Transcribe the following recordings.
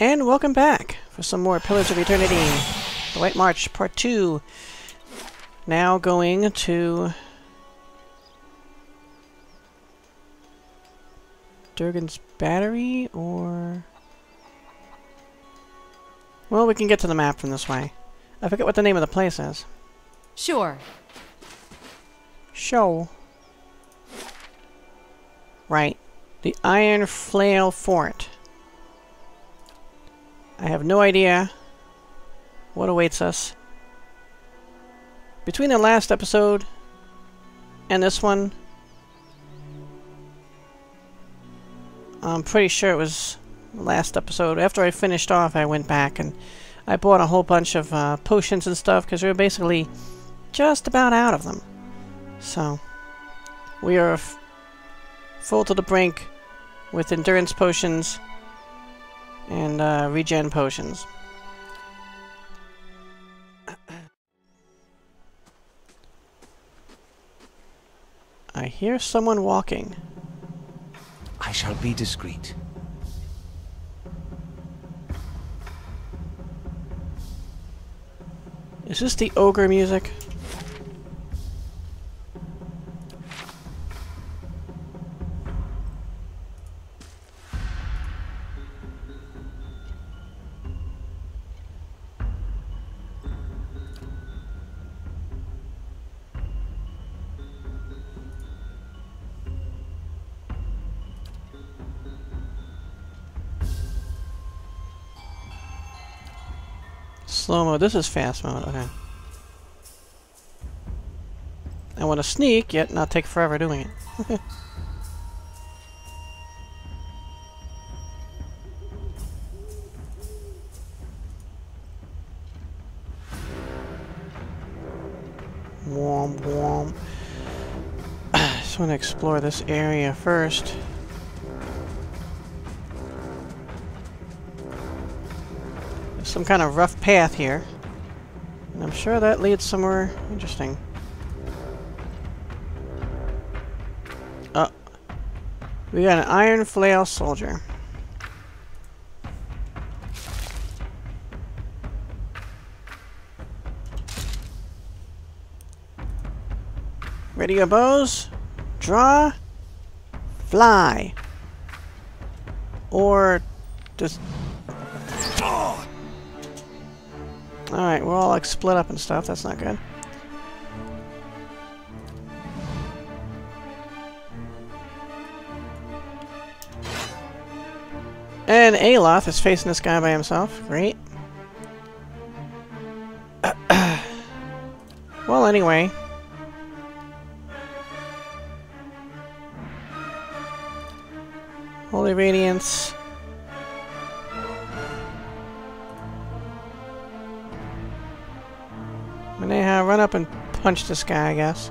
And welcome back for some more Pillars of Eternity. The White March, Part 2. Now going to... Durgan's Battery, or... Well, we can get to the map from this way. I forget what the name of the place is. Sure. Show. Right. The Iron Flail Fort. I have no idea what awaits us. Between the last episode and this one, I'm pretty sure it was the last episode. After I finished off, I went back and I bought a whole bunch of uh, potions and stuff because we were basically just about out of them. So, we are full to the brink with endurance potions and uh, regen potions. I hear someone walking. I shall be discreet. Is this the ogre music? Slow mode. This is fast mode. Okay. I want to sneak, yet not take forever doing it. Womp womp. Just want to explore this area first. Some kind of rough path here. And I'm sure that leads somewhere interesting. Oh. We got an Iron Flail Soldier. Ready your bows? Draw. Fly. Or just Alright, we're all like split up and stuff. That's not good. And Aloth is facing this guy by himself. Great. well, anyway. Holy Radiance. Run up and punch this guy, I guess.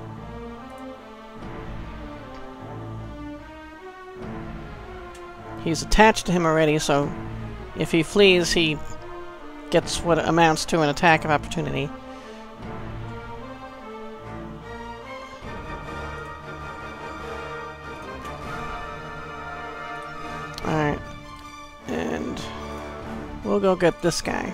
He's attached to him already, so if he flees, he gets what amounts to an attack of opportunity. Alright. And we'll go get this guy.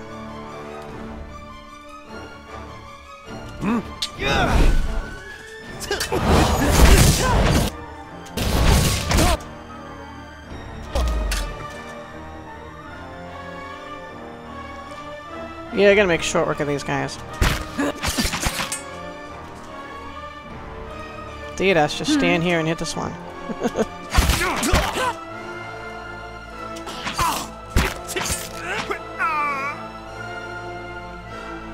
Yeah, I gotta make short work of these guys. Diedas, just stand here and hit this one.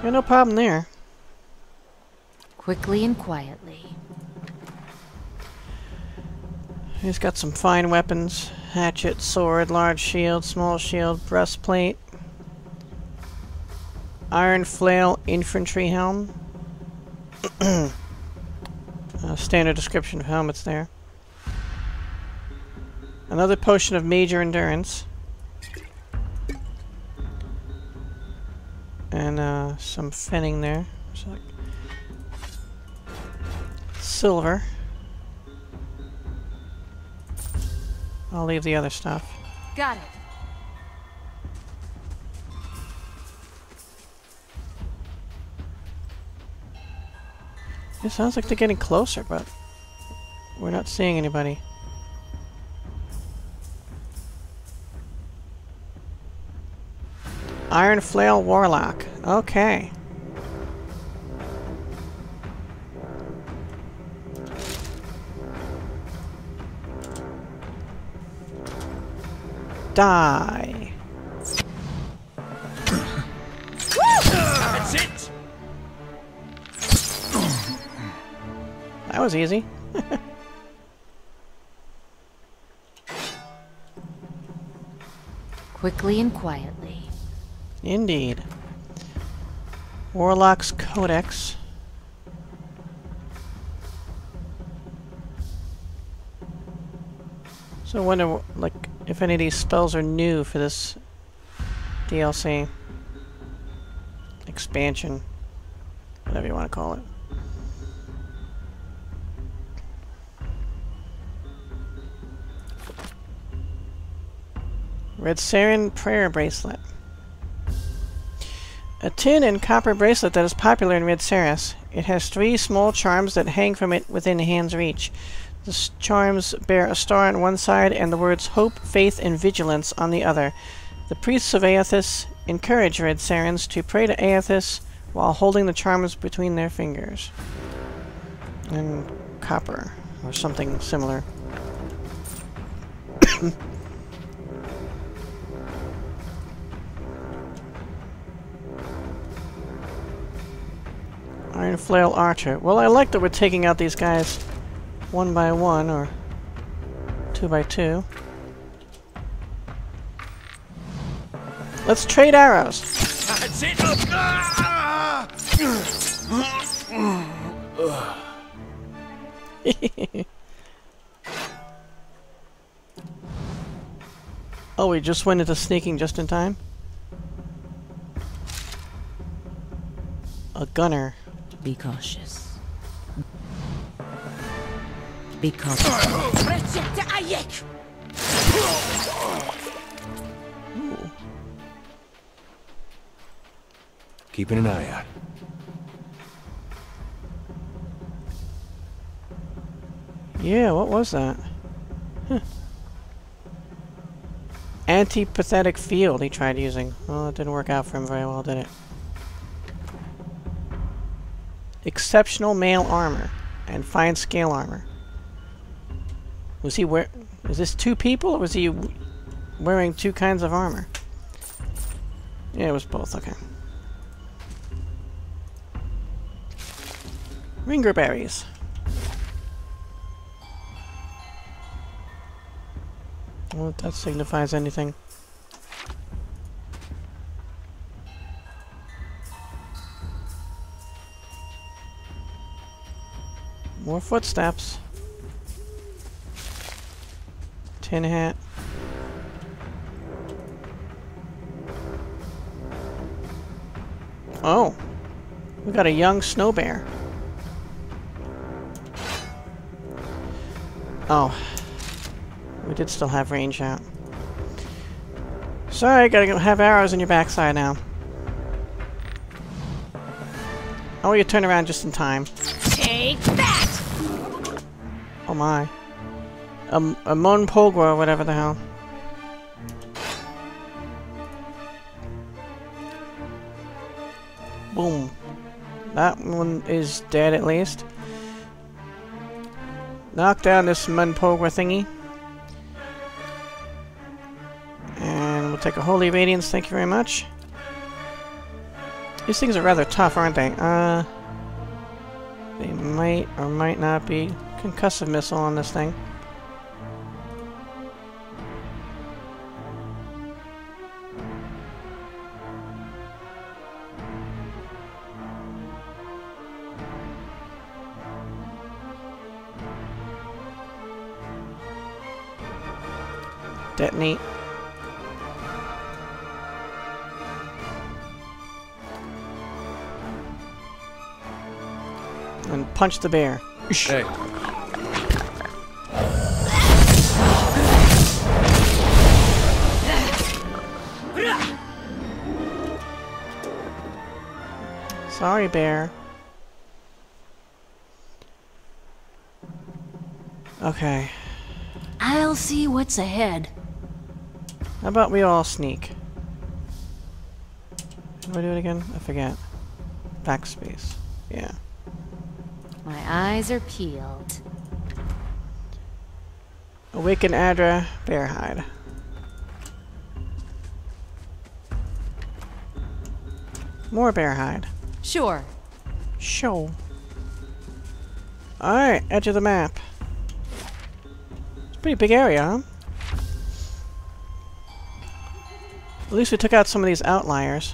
yeah, no problem there. Quickly and quietly. He's got some fine weapons. Hatchet, sword, large shield, small shield, breastplate. Iron flail infantry helm. uh, standard description of helmets there. Another potion of major endurance. And uh, some finning there. So, silver. I'll leave the other stuff. Got it. It sounds like they're getting closer, but we're not seeing anybody. Iron Flail Warlock. Okay. Die. That's it! That was easy. Quickly and quietly. Indeed. Warlock's Codex. So when I like, if any of these spells are new for this DLC. Expansion. Whatever you want to call it. Readceran Prayer Bracelet. A tin and copper bracelet that is popular in Readceras. It has three small charms that hang from it within hand's reach. The charms bear a star on one side and the words hope, faith, and vigilance on the other. The priests of Eothas encourage Readcerans to pray to Eothas while holding the charms between their fingers. And copper, or something similar. Iron Flail Archer. Well, I like that we're taking out these guys one by one, or two by two. Let's trade arrows. That's it! Oh, we just went into sneaking just in time? A gunner. Be cautious. Be cautious. Ooh. Keeping an eye out. Yeah, what was that? Huh. Antipathetic field he tried using. Well, it didn't work out for him very well, did it? Exceptional mail armor and fine scale armor. Was he wear? Is this two people, or was he wearing two kinds of armor? Yeah, it was both. Okay. Ringer berries. If that signifies anything. More footsteps. Tin hat. Oh. We got a young snow bear. Oh. We did still have range out. Sorry, gotta go have arrows in your backside now. Oh, you turn around just in time. Take that! Oh my. Um, a Monpogra or whatever the hell. Boom. That one is dead at least. Knock down this Monpogra thingy. And we'll take a Holy Radiance, thank you very much. These things are rather tough, aren't they? Uh, they might or might not be concussive missile on this thing. Detonate. And punch the bear. Hey, Sorry, bear. Okay. I'll see what's ahead. How about we all sneak? How do I do it again? I forget. Backspace. Yeah. My eyes are peeled. Awaken Adra, Bearhide. More Bearhide. Sure. Show. Alright, edge of the map. It's a pretty big area, huh? At least we took out some of these outliers.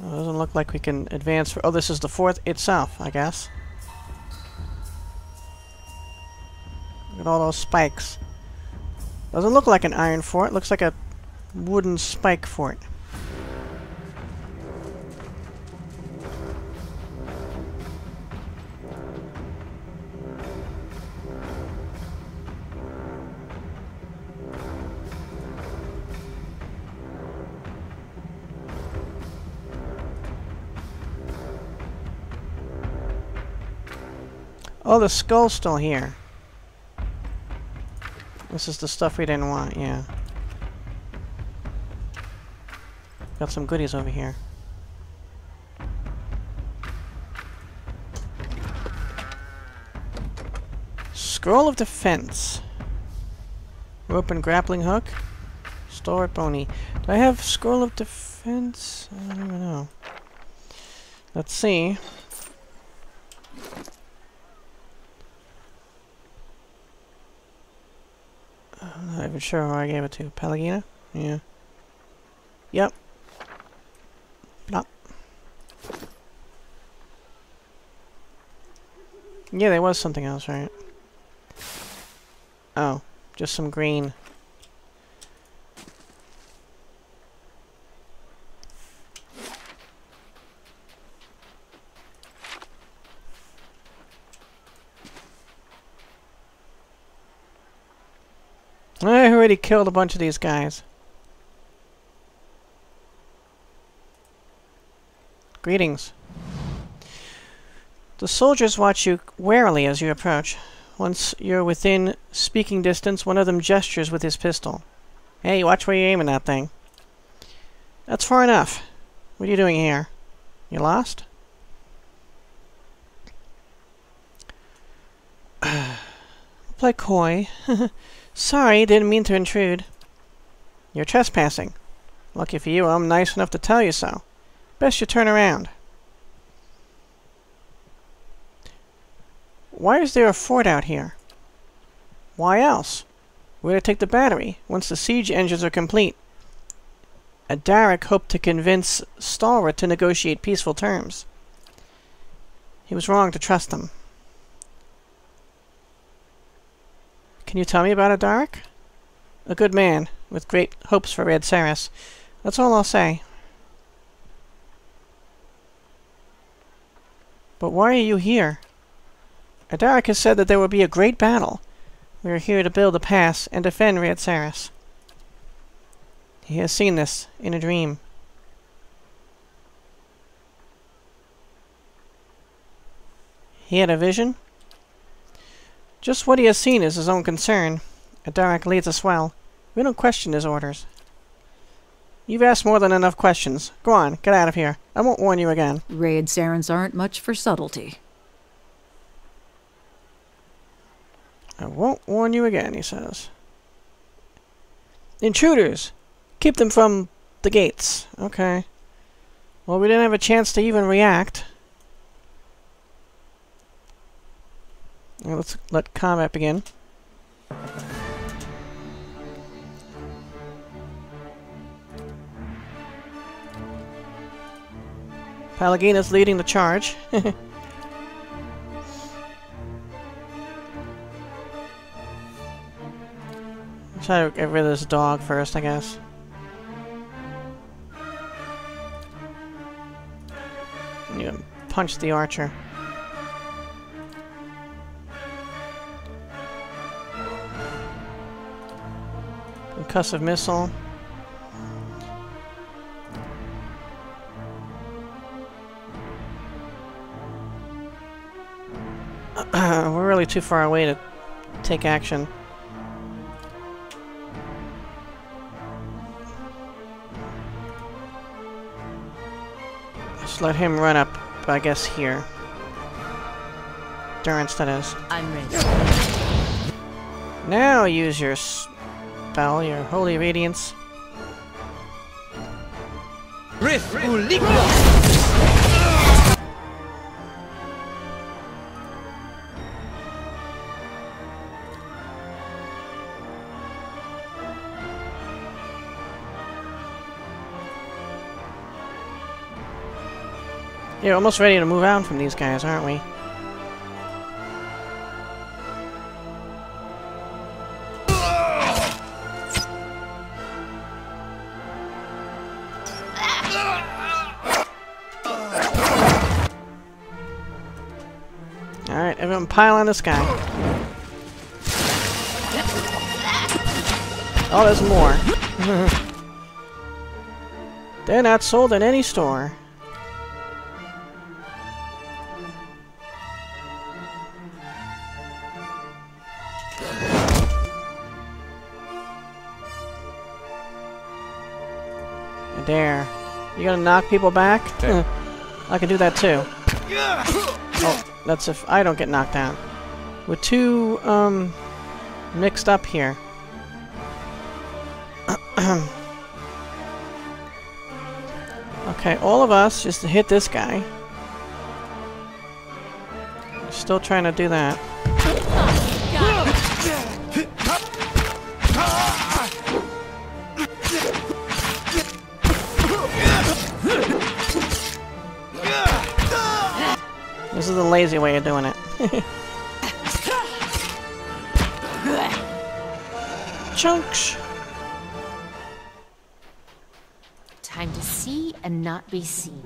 Doesn't look like we can advance. For, oh, this is the fourth itself, I guess. Look at all those spikes. Doesn't look like an iron fort. Looks like a wooden spike fort. Oh, the skull's still here. This is the stuff we didn't want, yeah. Got some goodies over here. Scroll of Defense. Rope and grappling hook. Store at Bony. Do I have Scroll of Defense? I don't even know. Let's see. Even sure who I gave it to. Pallegina? Yeah. Yep. Plop. Yeah, there was something else, right? Oh, just some green. I already killed a bunch of these guys. Greetings. The soldiers watch you warily as you approach. Once you're within speaking distance, one of them gestures with his pistol. Hey, watch where you're aiming that thing. That's far enough. What are you doing here? You lost? Play coy. Sorry, didn't mean to intrude. You're trespassing. Lucky for you, I'm nice enough to tell you so. Best you turn around. Why is there a fort out here? Why else? We're to take the battery once the siege engines are complete. Adaryc hoped to convince Stalwart to negotiate peaceful terms. He was wrong to trust them. Can you tell me about Adaryc? A good man, with great hopes for Readceras. That's all I'll say. But why are you here? Adaryc has said that there will be a great battle. We are here to build a pass and defend Red Saris. He has seen this in a dream. He had a vision? Just what he has seen is his own concern. Adaryc leads us well. We don't question his orders. You've asked more than enough questions. Go on, get out of here. I won't warn you again. Readcerans aren't much for subtlety. I won't warn you again, he says. Intruders! Keep them from the gates. Okay. Well, we didn't have a chance to even react. Now let's let combat begin. Pallegina's leading the charge. Try to get rid of this dog first, I guess. You punch the archer. Concussive missile. We're really too far away to take action. Just let him run up, I guess, here. Durance, that is. I'm ready. Now use your spell, your Holy Radiance. Riff Ulikla! You're almost ready to move on from these guys, aren't we? Pile on this guy. Oh, there's more. They're not sold in any store. Dare. You gonna knock people back? I can do that too. Oh, that's if I don't get knocked down. We're too, um, mixed up here. okay, all of us just hit this guy. Still trying to do that. This is the lazy way of doing it. Chunks! Time to see and not be seen.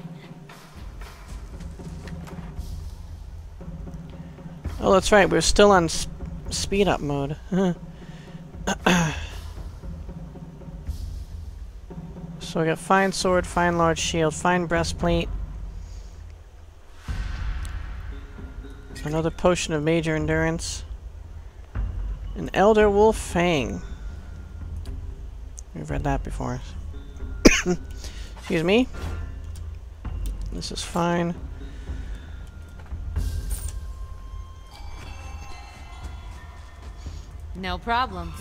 Oh, that's right. We're still on s speed up mode. so we got fine sword, fine large shield, fine breastplate. Another potion of major endurance. An elder wolf fang. We've read that before. Excuse me. This is fine. No problem.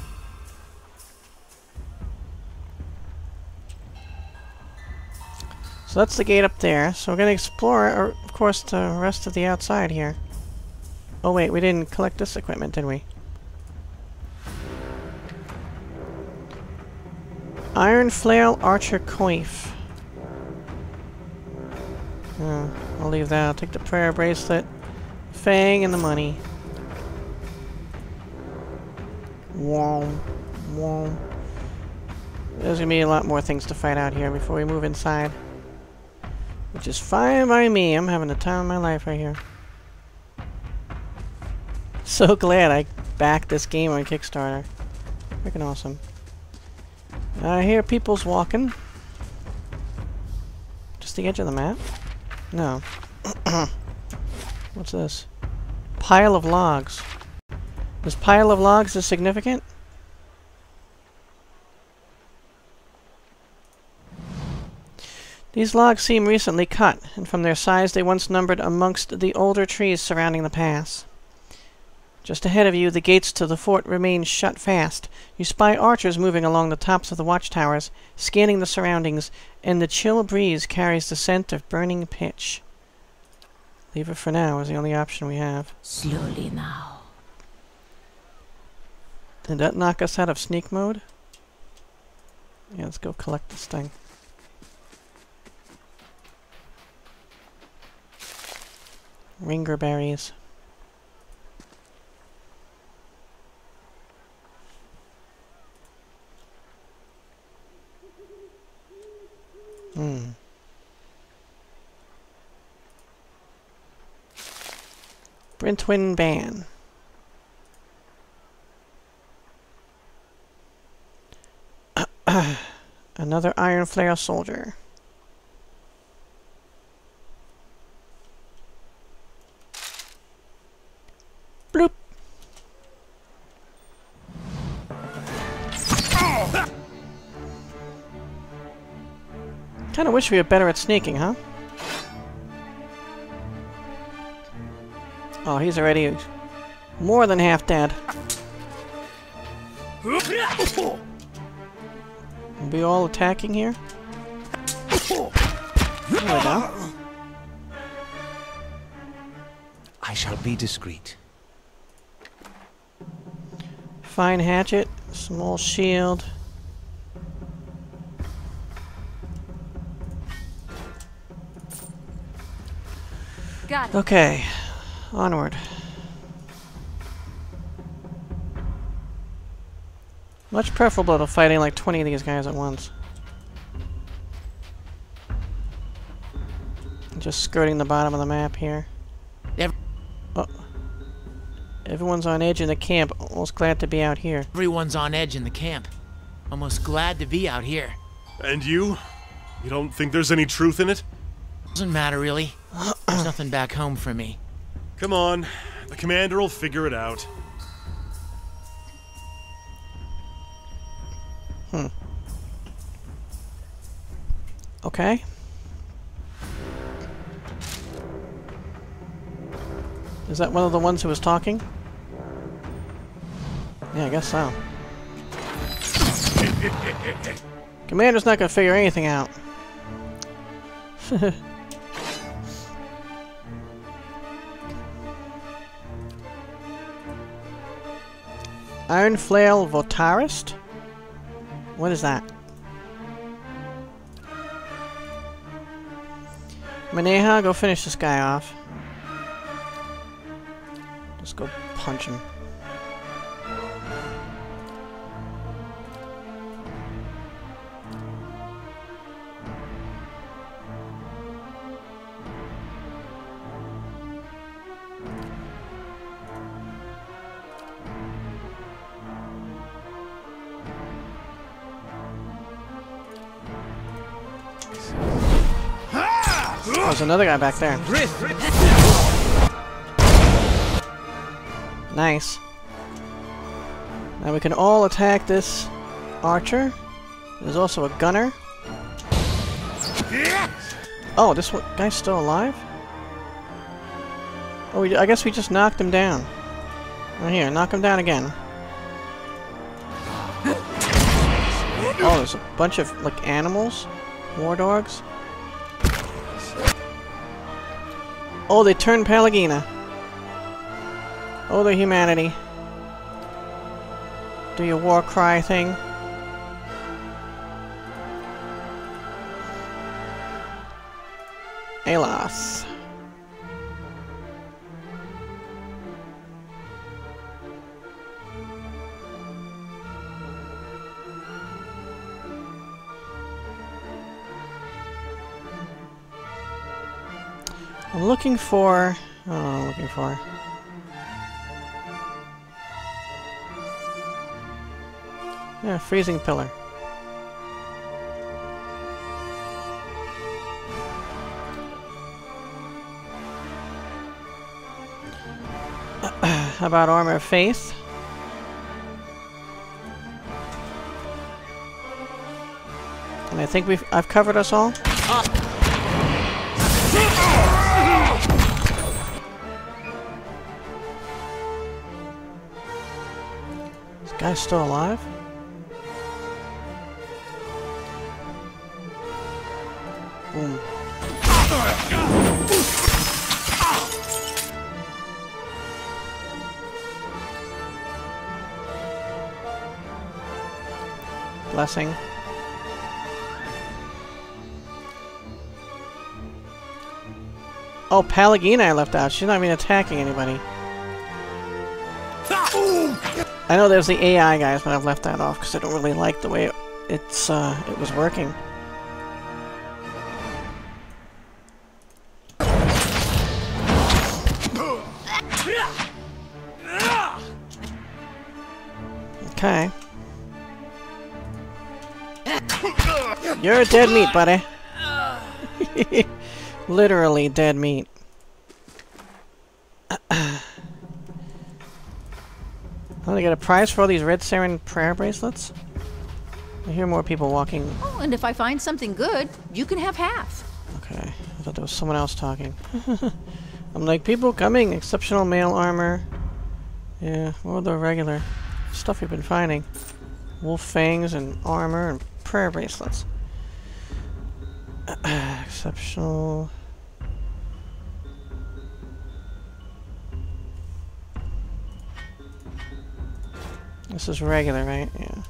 So that's the gate up there. So we're gonna explore, or, of course, the rest of the outside here. Oh wait, we didn't collect this equipment, did we? Iron Flail Archer Coif. Oh, I'll leave that. I'll take the prayer bracelet, Fang, and the money. Whoa. Whoa. There's gonna be a lot more things to fight out here before we move inside. Which is fine by me. I'm having the time of my life right here. So glad I backed this game on Kickstarter. Freaking awesome. I hear people's walking. Just the edge of the map? No. What's this? Pile of logs. This pile of logs is significant? These logs seem recently cut, and from their size they once numbered amongst the older trees surrounding the pass. Just ahead of you, the gates to the fort remain shut fast. You spy archers moving along the tops of the watchtowers, scanning the surroundings, and the chill breeze carries the scent of burning pitch. Leave it for now is the only option we have. Slowly now. Did that knock us out of sneak mode? Yeah, let's go collect this thing. Ringer berries. Hmm. Brentwin Ban. Another Iron Flail soldier. Wish we were better at sneaking, huh? Oh, he's already more than half dead. Be all attacking here? There we go. I shall be discreet. Fine hatchet, small shield. Got it. Okay, onward. Much preferable to fighting like 20 of these guys at once. Just skirting the bottom of the map here. Ev- Oh. Everyone's on edge in the camp, almost glad to be out here. Everyone's on edge in the camp. Almost glad to be out here. And you? You don't think there's any truth in it? Doesn't matter really. There's nothing back home for me. Come on, the commander will figure it out. Hmm. Okay. Is that one of the ones who was talking? Yeah, I guess so. Commander's not gonna figure anything out. Iron Flail Votarist? What is that? Maneha, go finish this guy off. Just go punch him. Another guy back there. Nice. Now we can all attack this archer. There's also a gunner. Oh, this guy's still alive? Oh, we, I guess we just knocked him down. Oh, here, knock him down again. Oh, there's a bunch of, like, animals? War dogs? Oh, they turned Pallegina. Oh, the humanity. Do your war cry thing. Alas. I'm looking for... Oh, looking for... Yeah, freezing pillar. How about armor of faith? And I think we've I've covered us all. Guy's still alive? Boom. Blessing. Oh, Pallegina I left out. She's not even attacking anybody. I know there's the AI guys, but I've left that off because I don't really like the way it, it's uh, it was working. Okay. You're dead meat, buddy. Literally dead meat. Oh, they got a prize for all these Readceran prayer bracelets? I hear more people walking. Oh, and if I find something good, you can have half. Okay, I thought there was someone else talking. I'm like, people coming, exceptional mail armor. Yeah, what the regular stuff you've been finding? Wolf fangs and armor and prayer bracelets. exceptional. This is regular, right? Yeah.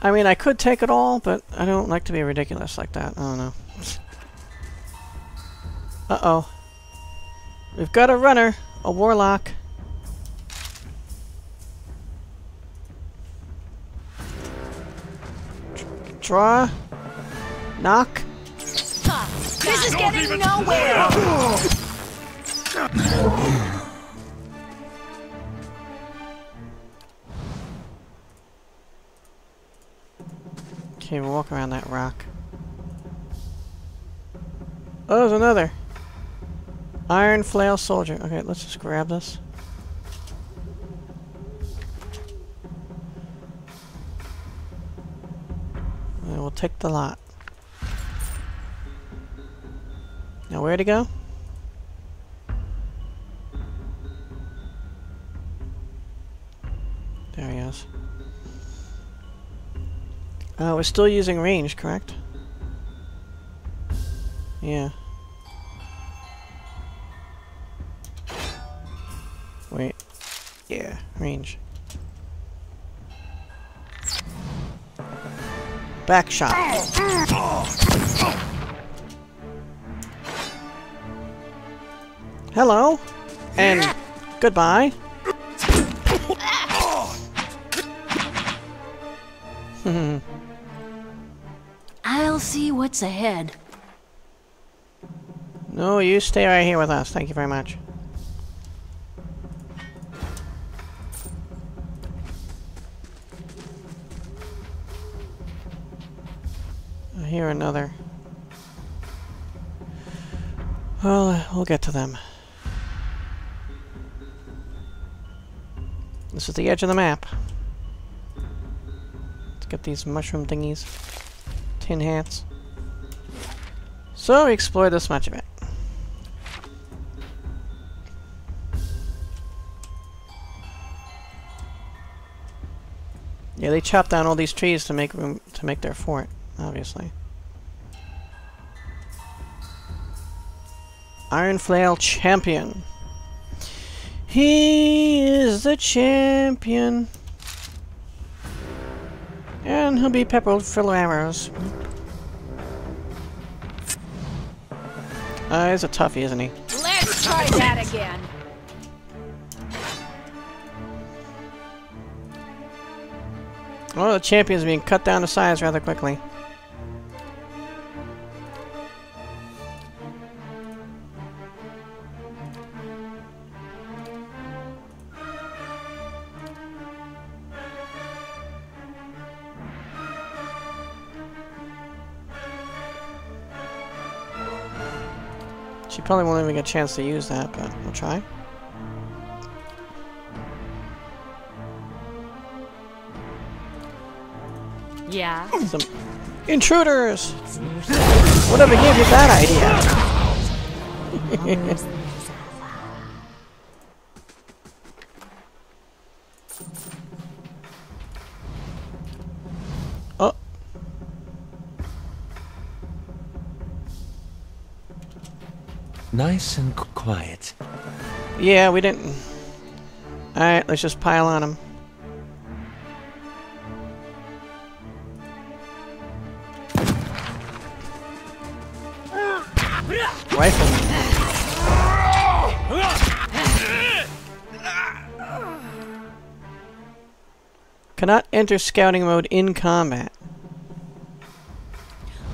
I mean, I could take it all, but I don't like to be ridiculous like that. I don't know. Uh-oh. We've got a runner. A warlock. Draw. Knock. This is getting nowhere! Okay, we'll walk around that rock. Oh, there's another. Iron Flail Soldier. Okay, let's just grab this. And we'll take the lot. Now where to go? Uh, we're still using range, correct? Yeah. Wait. Yeah, range. Back shot. Hello. And goodbye. I'll see what's ahead. No, you stay right here with us. Thank you very much. I hear another. Well, uh, we'll get to them. This is the edge of the map. Let's get these mushroom thingies. Tin hats. So we explored this much of it. Yeah, they chopped down all these trees to make room to make their fort, obviously. Iron Flail Champion. He is the champion. And he'll be peppered full of arrows. Uh, he's a toughie, isn't he? Let's try that again. Oh, the champion's being cut down to size rather quickly. Probably won't even get a chance to use that, but we'll try. Yeah. Some intruders! Whatever gave you that idea? Nice and quiet. Yeah, we didn't. Alright, let's just pile on them. Rifle. Cannot enter scouting mode in combat.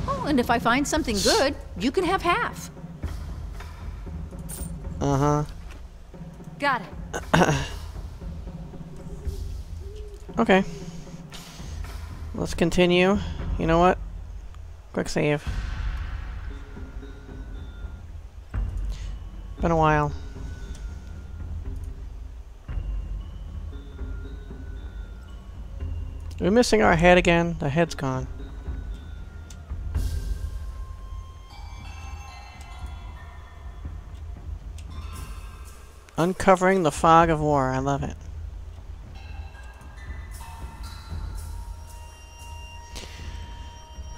Oh, and if I find something good, you can have half. Uh-huh. Got it. Okay. Let's continue. You know what? Quick save. Been a while. We're missing our head again. The head's gone. Uncovering the fog of war. I love it.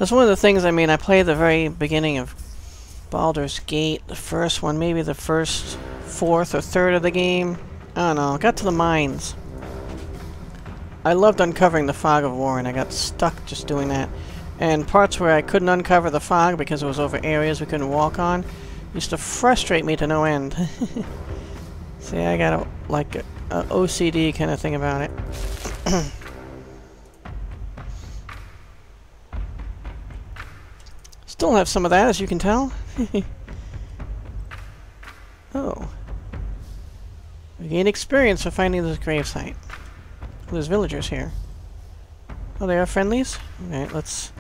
That's one of the things, I mean, I played the very beginning of Baldur's Gate, the first one, maybe the first fourth or third of the game. I don't know, got to the mines. I loved uncovering the fog of war, and I got stuck just doing that. And parts where I couldn't uncover the fog because it was over areas we couldn't walk on used to frustrate me to no end. See, I got a, like a, a OCD kind of thing about it. Still have some of that, as you can tell. oh. We gain experience for finding this gravesite. There's villagers here. Oh, they are friendlies? Alright, let's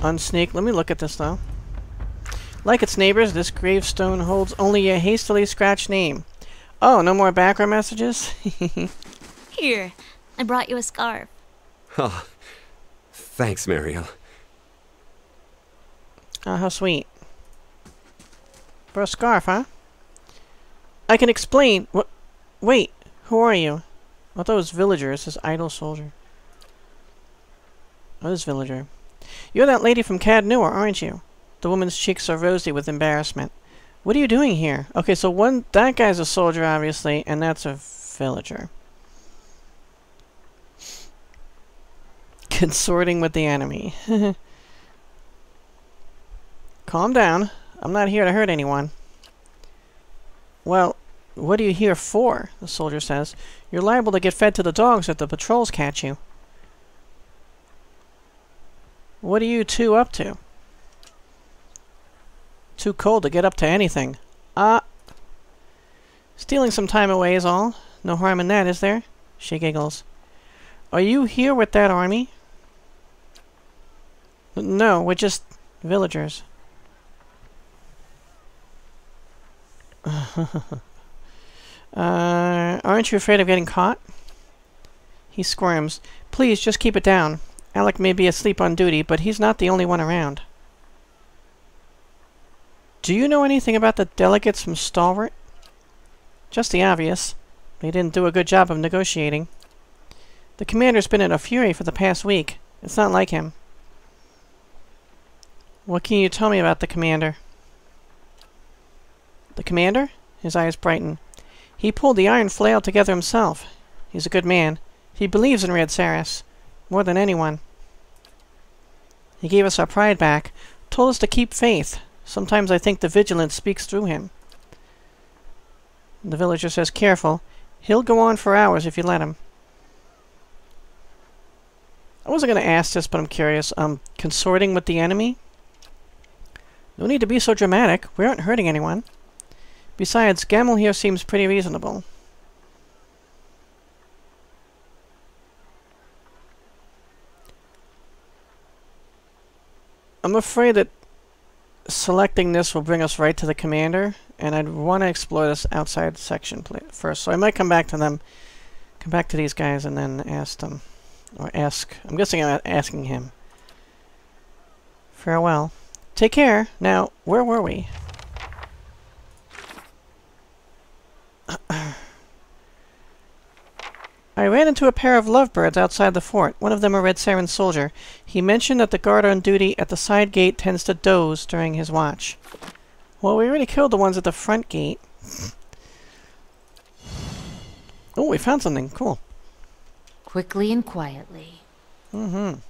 unsneak. Let me look at this, though. Like its neighbors, this gravestone holds only a hastily scratched name. Oh, no more background messages? Here, I brought you a scarf. Oh, thanks, Mariel. Oh, how sweet. For a scarf, huh? I can explain. What? Wait, who are you? I thought it was villager. It says idle soldier. What is villager? You're that lady from Caed Nua, aren't you? The woman's cheeks are rosy with embarrassment. What are you doing here? Okay, so one that guy's a soldier, obviously, and that's a villager. Consorting with the enemy. Calm down. I'm not here to hurt anyone. Well, what are you here for? The soldier says. You're liable to get fed to the dogs if the patrols catch you. What are you two up to? Too cold to get up to anything. Ah. Uh, stealing some time away is all. No harm in that, is there? She giggles. Are you here with that army? No, we're just villagers. uh, aren't you afraid of getting caught? He squirms. Please, just keep it down. Alec may be asleep on duty, but he's not the only one around. Do you know anything about the delegates from Stalwart? Just the obvious. They didn't do a good job of negotiating. The commander's been in a fury for the past week. It's not like him. What can you tell me about the commander? The commander? His eyes brighten. He pulled the iron flail together himself. He's a good man. He believes in Readceras. More than anyone. He gave us our pride back. Told us to keep faith. Sometimes I think the vigilance speaks through him. The villager says, Careful. He'll go on for hours if you let him. I wasn't going to ask this, but I'm curious. Um, consorting with the enemy? No need to be so dramatic. We aren't hurting anyone. Besides, Gamel here seems pretty reasonable. I'm afraid that selecting this will bring us right to the commander, and I'd want to explore this outside section first. So I might come back to them, come back to these guys, and then ask them, or ask, I'm guessing I'm asking him. Farewell. Take care. Now, where were we? I ran into a pair of lovebirds outside the fort, one of them a Readceran soldier. He mentioned that the guard on duty at the side gate tends to doze during his watch. Well, we already killed the ones at the front gate. Oh, we found something. Cool. Quickly and quietly. Mm-hmm.